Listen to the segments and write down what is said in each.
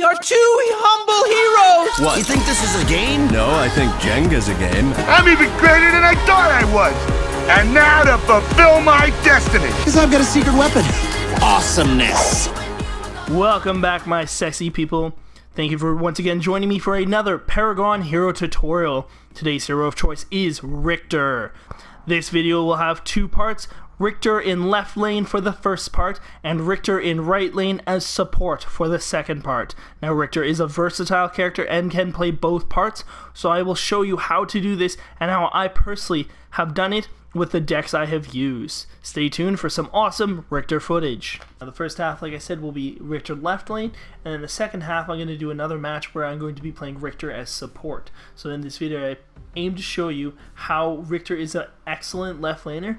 We are two humble heroes! What? You think this is a game? No, I think Jenga's a game. I'm even greater than I thought I was! And now to fulfill my destiny! Because I've got a secret weapon. Awesomeness. Welcome back, my sexy people. Thank you for once again joining me for another Paragon Hero tutorial. Today's hero of choice is Riktor. This video will have two parts. Riktor in left lane for the first part, and Riktor in right lane as support for the second part. Now Riktor is a versatile character and can play both parts, so I will show you how to do this and how I personally have done it with the decks I have used. Stay tuned for some awesome Riktor footage. Now the first half, like I said, will be Riktor left lane, and in the second half I'm going to do another match where I'm going to be playing Riktor as support. So in this video I aim to show you how Riktor is an excellent left laner.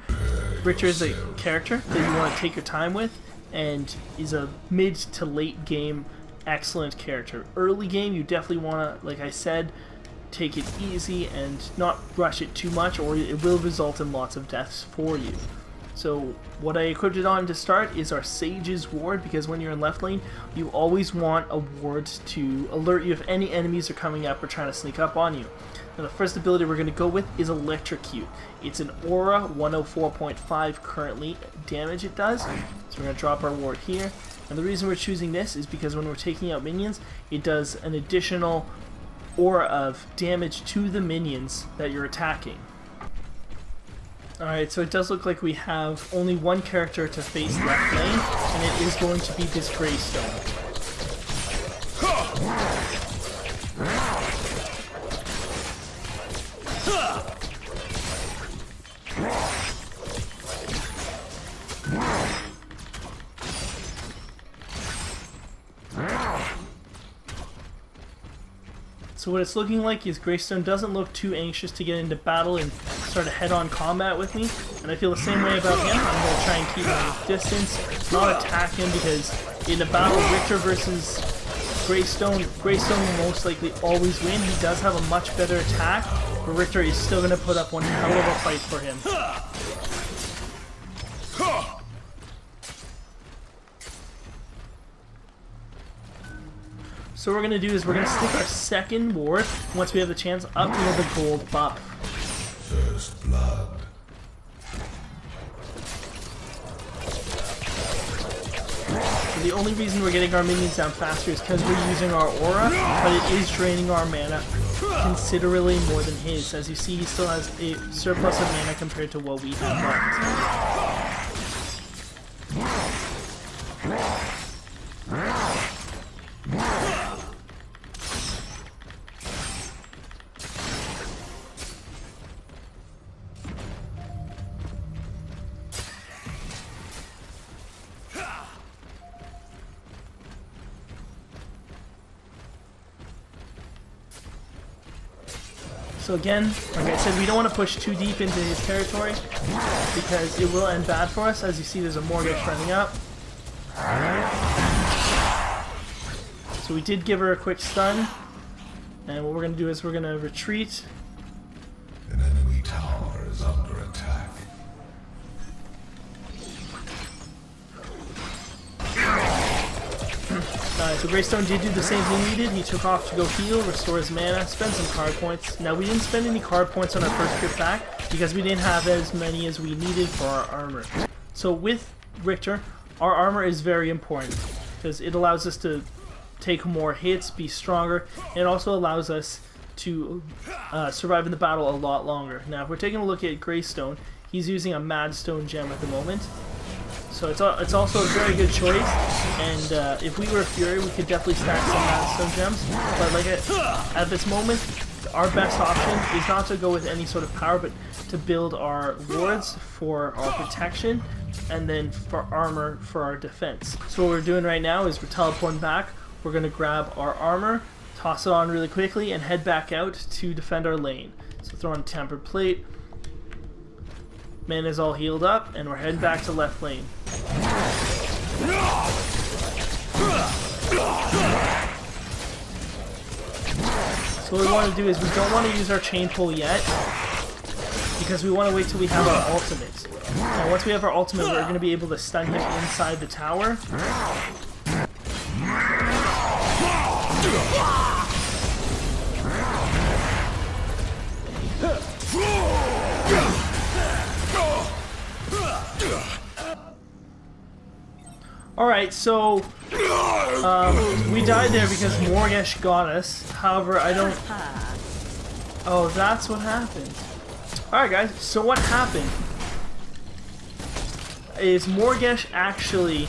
Riktor is a character that you want to take your time with, and is a mid to late game excellent character. Early game you definitely want to, like I said, take it easy and not rush it too much or it will result in lots of deaths for you. So what I equipped it on to start is our Sage's Ward because when you're in left lane you always want a ward to alert you if any enemies are coming up or trying to sneak up on you. Now the first ability we're going to go with is Electrocute. It's an Aura 104.5 currently damage it does. So we're going to drop our ward here. And the reason we're choosing this is because when we're taking out minions it does an additional aura of damage to the minions that you're attacking. Alright, so it does look like we have only one character to face left lane, and it is going to be this Greystone. So what it's looking like is Greystone doesn't look too anxious to get into battle and start a head-on combat with me, and I feel the same way about him. I'm going to try and keep him at distance, not attack him, because in a battle, Riktor versus Greystone, Greystone will most likely always win. He does have a much better attack, but Riktor is still going to put up one hell of a fight for him. So what we're going to do is we're going to stick our second ward, once we have the chance, up near the gold buff. First blood. So the only reason we're getting our minions down faster is because we're using our aura, but it is draining our mana considerably more than his. As you see, he still has a surplus of mana compared to what we have left. So again, like I said, we don't want to push too deep into his territory because it will end bad for us. As you see, there's a Mortgage running up. So we did give her a quick stun. And what we're going to do is we're going to retreat. Uh, so Greystone did do the same thing we did. He took off to go heal, restore his mana, spend some card points. Now we didn't spend any card points on our first trip back because we didn't have as many as we needed for our armor. So with Riktor, our armor is very important because it allows us to take more hits, be stronger, and also allows us to uh, survive in the battle a lot longer. Now if we're taking a look at Greystone, he's using a Madstone gem at the moment. So it's, a, it's also a very good choice, and uh, if we were Fury, we could definitely stack some Madstone gems, but like at, at this moment, our best option is not to go with any sort of power, but to build our wards for our protection, and then for armor for our defense. So what we're doing right now is we're teleporting back, we're going to grab our armor, toss it on really quickly, and head back out to defend our lane. So throw on Tempered Plate, Man is all healed up, and we're heading back to left lane. So what we want to do is we don't want to use our chain pull yet, because we want to wait till we have our ultimate. Now once we have our ultimate, we're going to be able to stun him inside the tower. Alright, so um, we died there because Morgesh got us. However, I don't... Oh, that's what happened. Alright guys, so what happened is Morgesh actually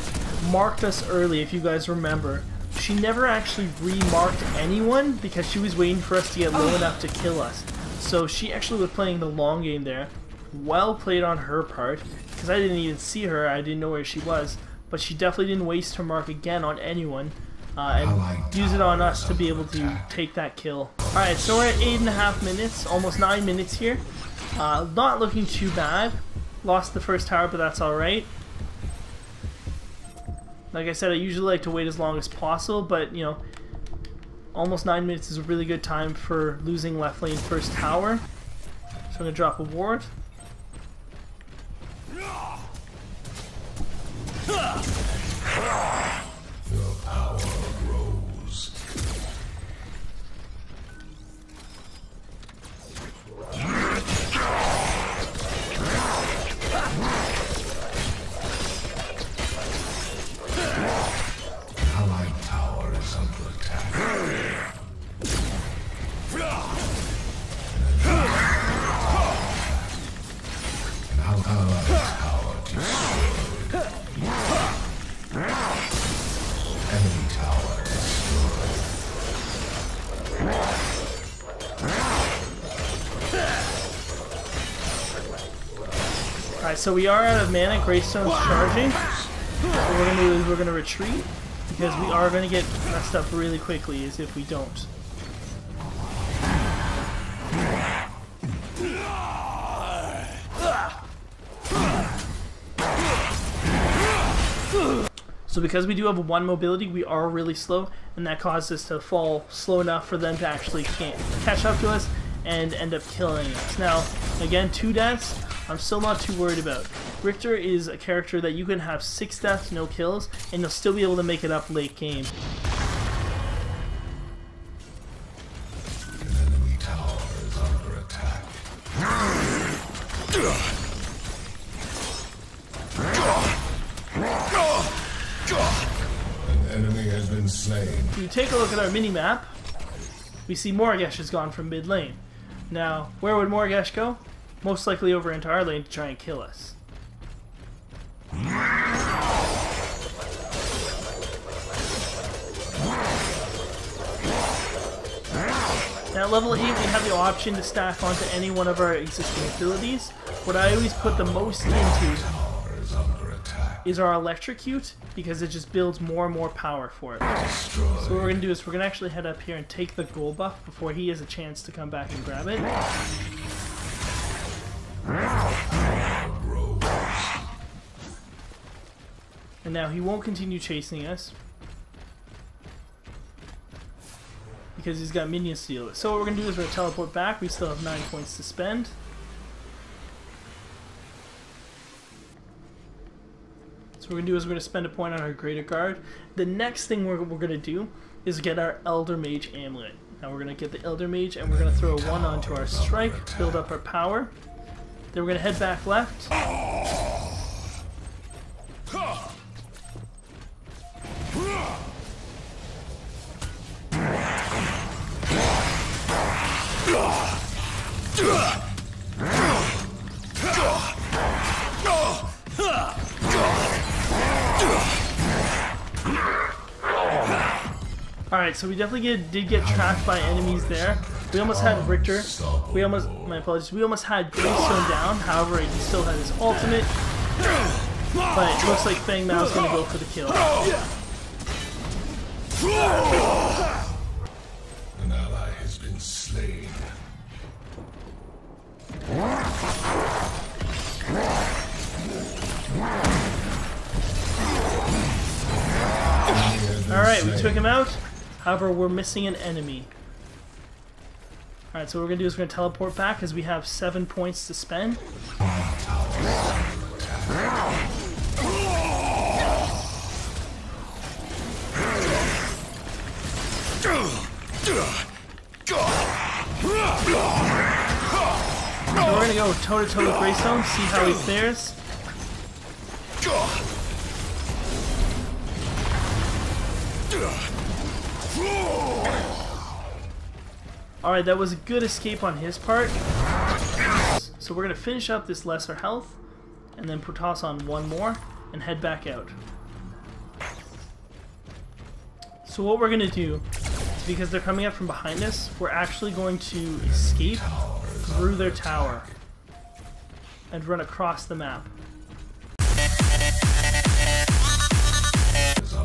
marked us early, if you guys remember. She never actually remarked anyone because she was waiting for us to get low enough to kill us. So she actually was playing the long game there. Well played on her part, because I didn't even see her, I didn't know where she was. But she definitely didn't waste her mark again on anyone. Uh, and use it on us to be able to take that kill. Alright, so we're at 8.5 minutes, almost 9 minutes here. Uh, not looking too bad. Lost the first tower, but that's alright. Like I said, I usually like to wait as long as possible, but, you know, almost 9 minutes is a really good time for losing left lane first tower. So I'm going to drop a ward. The Alright, so we are out of mana. Greystone's charging. What we're gonna do is we're gonna retreat because we are gonna get messed up really quickly as if we don't. So because we do have one mobility, we are really slow, and that causes us to fall slow enough for them to actually catch up to us and end up killing us. Now, again, two deaths, I'm still not too worried about. Riktor is a character that you can have six deaths, no kills, and you'll still be able to make it up late game. If you take a look at our mini-map, we see Morgesh has gone from mid lane. Now, where would Morgesh go? Most likely over into our lane to try and kill us. Now, at level 8, we have the option to stack onto any one of our existing abilities. What I always put the most into is our electrocute because it just builds more and more power for it. So what we're gonna do is we're gonna actually head up here and take the gold buff before he has a chance to come back and grab it. And now he won't continue chasing us because he's got minions to deal with. So what we're gonna do is we're gonna teleport back. We still have nine points to spend. So what we're gonna do is we're gonna spend a point on our greater guard. The next thing we're, we're gonna do is get our elder mage amulet. Now we're gonna get the elder mage and we're gonna throw a one onto our strike, build up our power. Then we're gonna head back left. Alright, so we definitely get, did get trapped by enemies there. We almost had Riktor. We almost, my apologies, we almost had Greystone down. However, he still had his ultimate. But it looks like Feng Mao's gonna go for the kill. An ally has been slain. Alright, we took him out. However, we're missing an enemy. Alright, so what we're gonna do is we're gonna teleport back because we have seven points to spend. We're gonna go toe to toe with Greystone, see how he fares. Alright, that was a good escape on his part. So we're to finish up this lesser health, and then put toss on one more, and head back out. So what we're to do, because they're coming up from behind us, we're actually going to escape through their tower, and run across the map.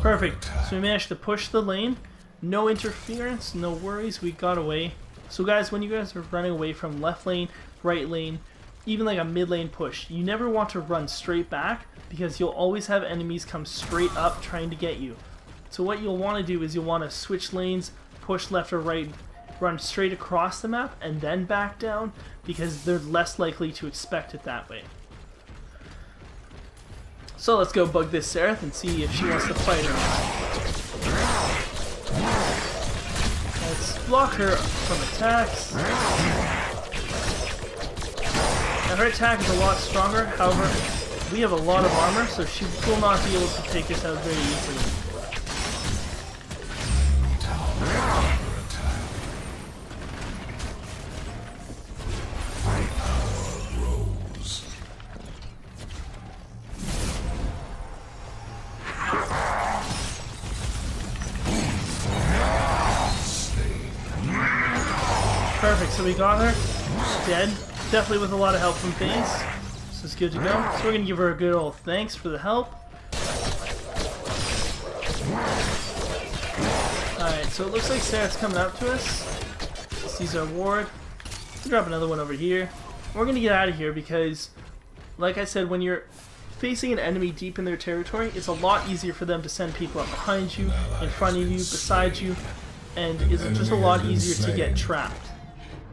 Perfect. So we managed to push the lane. No interference, no worries, we got away. So guys, when you guys are running away from left lane, right lane, even like a mid lane push, you never want to run straight back because you'll always have enemies come straight up trying to get you. So what you'll want to do is you'll want to switch lanes, push left or right, run straight across the map, and then back down because they're less likely to expect it that way. So let's go bug this Serath and see if she wants to fight or not. Let's block her from attacks. Now her attack is a lot stronger, however, we have a lot of armor, so she will not be able to take us out very easily. So we got her. She's dead. Definitely with a lot of help from Phase. So it's good to go. So we're gonna give her a good old thanks for the help. Alright, so it looks like Serath's coming up to us. Sees our ward. Let's drop another one over here. We're gonna get out of here because, like I said, when you're facing an enemy deep in their territory, it's a lot easier for them to send people up behind you, in front of you, beside you, and it's just a lot easier to get trapped.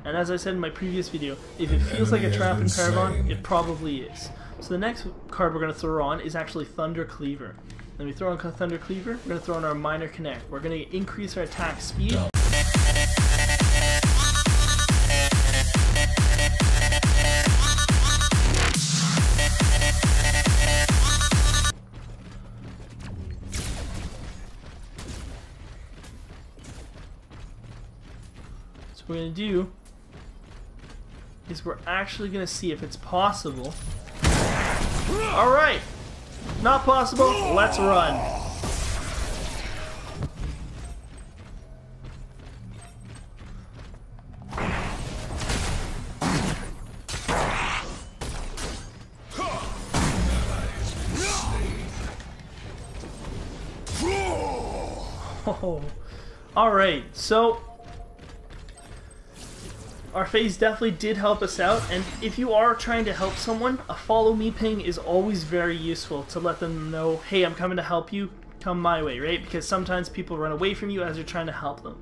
And as I said in my previous video, if it feels like a trap in Paragon, it probably is. So the next card we're going to throw on is actually Thunder Cleaver. Then we throw on Thunder Cleaver, we're going to throw on our Minor Connect. We're going to increase our attack speed. So we're going to do is we're actually going to see if it's possible. Alright! Not possible, let's run. Oh. Alright, so our phase definitely did help us out, and if you are trying to help someone, a follow me ping is always very useful to let them know, hey, I'm coming to help you, come my way, right? Because sometimes people run away from you as you're trying to help them.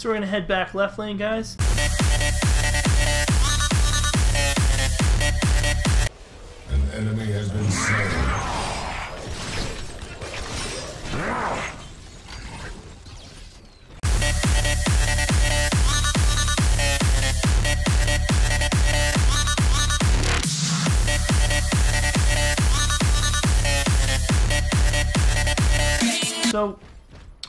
So we're gonna head back left lane, guys. An enemy has been slain. So,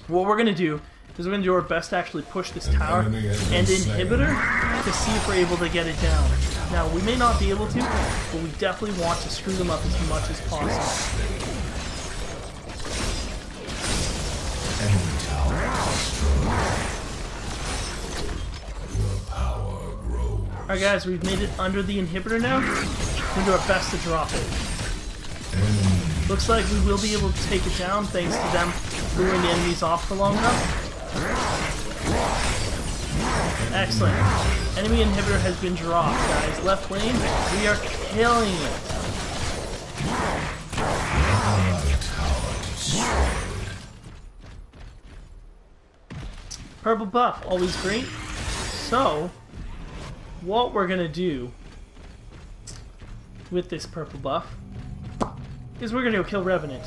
what we're gonna do gonna do our best to actually push this tower enemy has been and inhibitor to see if we're able to get it down. Now, we may not be able to, but we definitely want to screw them up as much as possible. Enemy tower destroyed. Your power grows. Alright guys, we've made it under the inhibitor now. We're gonna do our best to drop it. Looks like we will be able to take it down thanks to them luring the enemies off for long enough. Excellent. Enemy inhibitor has been dropped, guys. Left lane, we are killing it. Purple buff, always great. So, what we're gonna do with this purple buff is we're gonna go kill Revenant.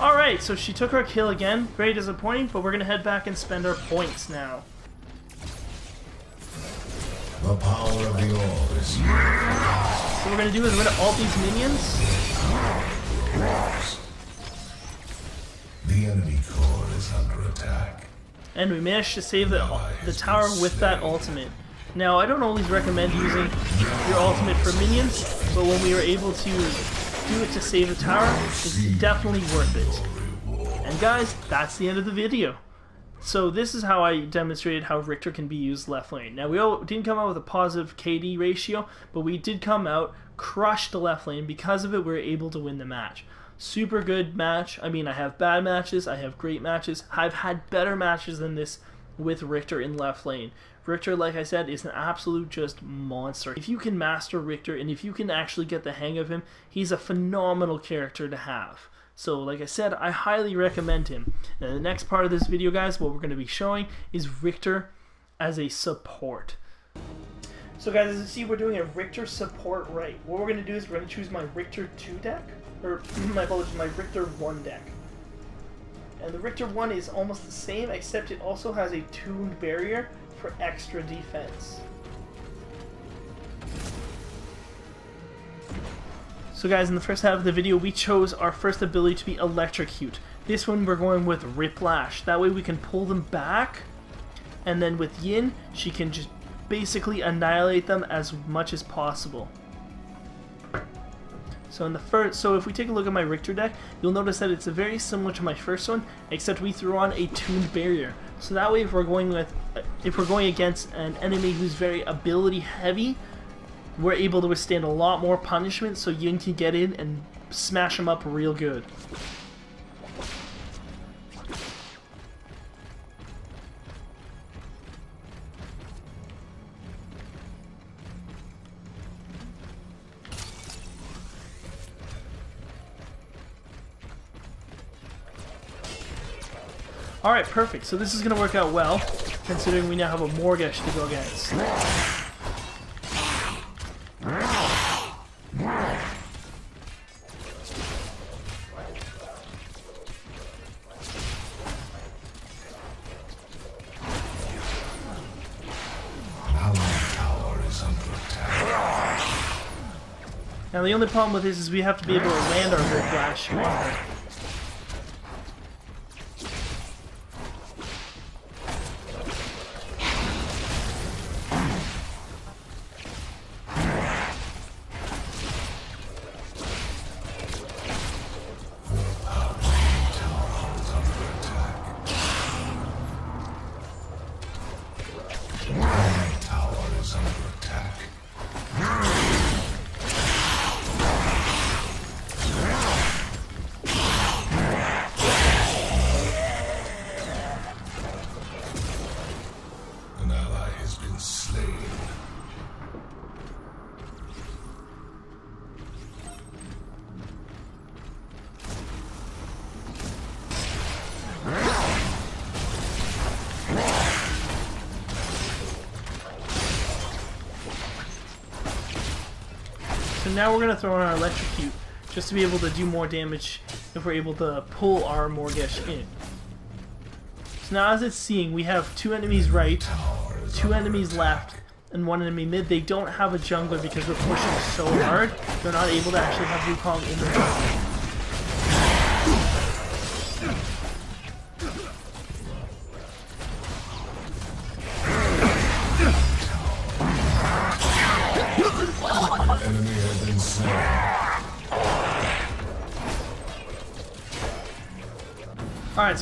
Alright, so she took her kill again. Very disappointing, but we're gonna head back and spend our points now. The power of the orb is So what we're gonna do is we're gonna ult these minions. the enemy core is under attack. and we managed to save the, the tower with that ultimate. Now, I don't always recommend using your ultimate for minions, but when we were able to do it to save the tower, it's definitely worth it. And guys, that's the end of the video. So this is how I demonstrated how Riktor can be used left lane. Now we all didn't come out with a positive KD ratio, but we did come out, crushed the left lane. Because of it, we were able to win the match. Super good match. I mean, I have bad matches, I have great matches. I've had better matches than this with Riktor in left lane. Riktor, like I said, is an absolute just monster. If you can master Riktor and if you can actually get the hang of him, he's a phenomenal character to have. So, like I said, I highly recommend him. Now, the next part of this video, guys, what we're going to be showing is Riktor as a support. So, guys, as you see, we're doing a Riktor support right. What we're going to do is we're going to choose my Riktor 2 deck, or my apologies, my Riktor 1 deck. And the Riktor 1 is almost the same, except it also has a tuned barrier for extra defense. So guys, in the first half of the video, we chose our first ability to be Electrocute. This one we're going with Whiplash. That way we can pull them back, and then with Yin, she can just basically annihilate them as much as possible. So in the first, so if we take a look at my Riktor deck, you'll notice that it's very similar to my first one, except we threw on a tuned barrier. So that way, if we're going with, if we're going against an enemy who's very ability heavy, we're able to withstand a lot more punishment. So Yin can get in and smash them up real good. Alright, perfect. So this is going to work out well, considering we now have a Morgesh to go against. Now the only problem with this is we have to be able to land our Red Flash now we're going to throw in our Electrocute, just to be able to do more damage if we're able to pull our Morgesh in. So now as it's seeing, we have two enemies right, two enemies left, and one enemy mid. They don't have a jungler because we're pushing so hard, they're not able to actually have Wukong in the jungle.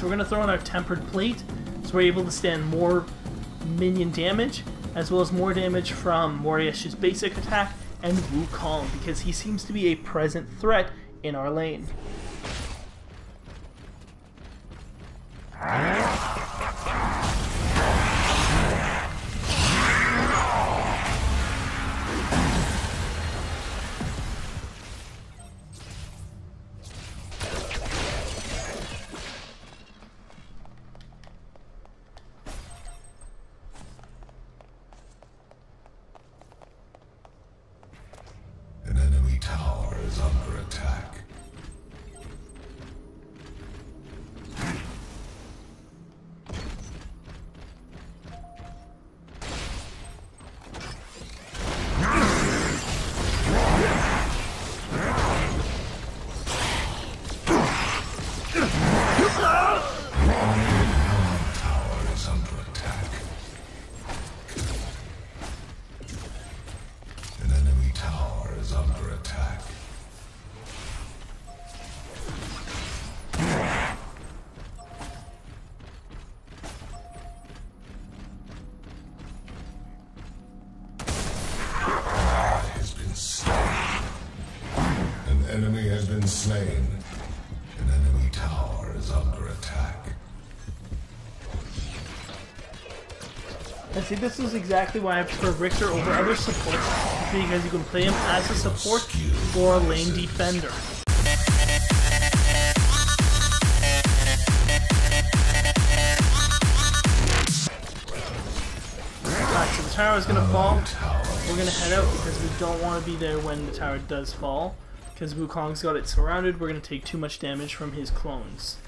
So we're going to throw in our Tempered Plate, so we're able to stand more minion damage, as well as more damage from Moriash's basic attack, and Wukong because he seems to be a present threat in our lane. Slain. An enemy tower is under attack. And see, this is exactly why I prefer Riktor over other supports, because you can play him as a support or a lane defender. Alright, so the tower is gonna fall. We're gonna head out because we don't want to be there when the tower does fall. Because Wukong's got it surrounded, we're gonna take too much damage from his clones.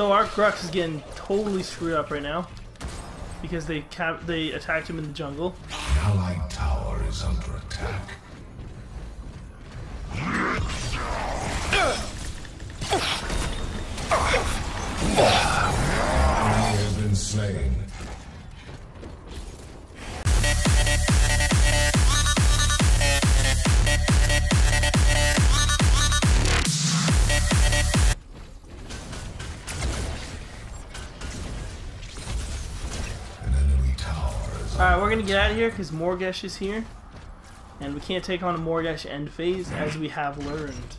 So our Grux is getting totally screwed up right now. Because they cap they attacked him in the jungle. An allied tower is under attack. Enemy has been slain. We're gonna get out of here because Morgesh is here. And we can't take on a Morgesh end phase as we have learned.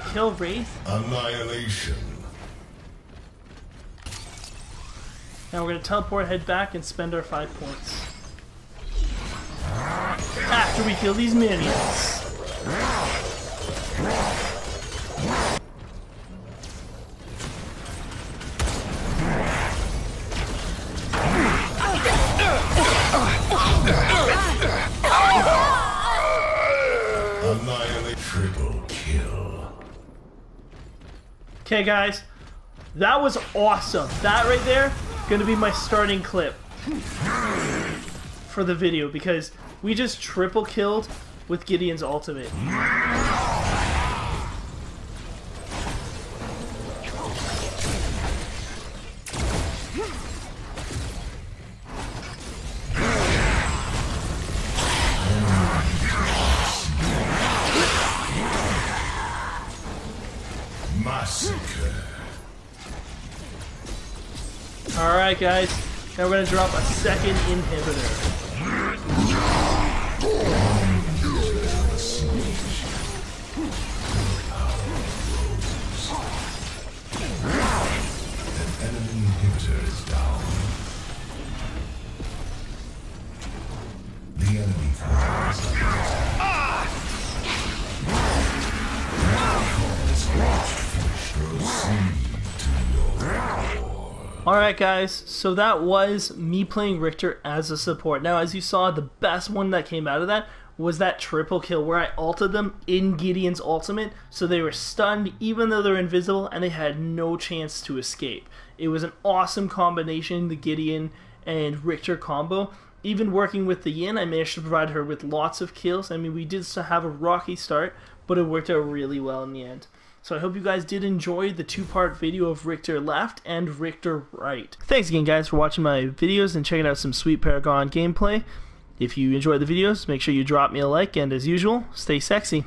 To kill Wraith. Annihilation. Now we're gonna teleport, head back, and spend our five points. After we kill these minions. Okay, guys, that was awesome. That right there, gonna be my starting clip for the video because we just triple killed with Gideon's ultimate. Alright, guys, now we're gonna drop a second inhibitor. Alright guys, so that was me playing Riktor as a support. Now as you saw, the best one that came out of that was that triple kill where I ulted them in Gideon's ultimate, so they were stunned even though they're invisible and they had no chance to escape. It was an awesome combination, the Gideon and Riktor combo. Even working with the Yin, I managed to provide her with lots of kills. I mean, we did have a rocky start, but it worked out really well in the end. So I hope you guys did enjoy the two-part video of Riktor left and Riktor right. Thanks again guys for watching my videos and checking out some sweet Paragon gameplay. If you enjoyed the videos, make sure you drop me a like and as usual, stay sexy.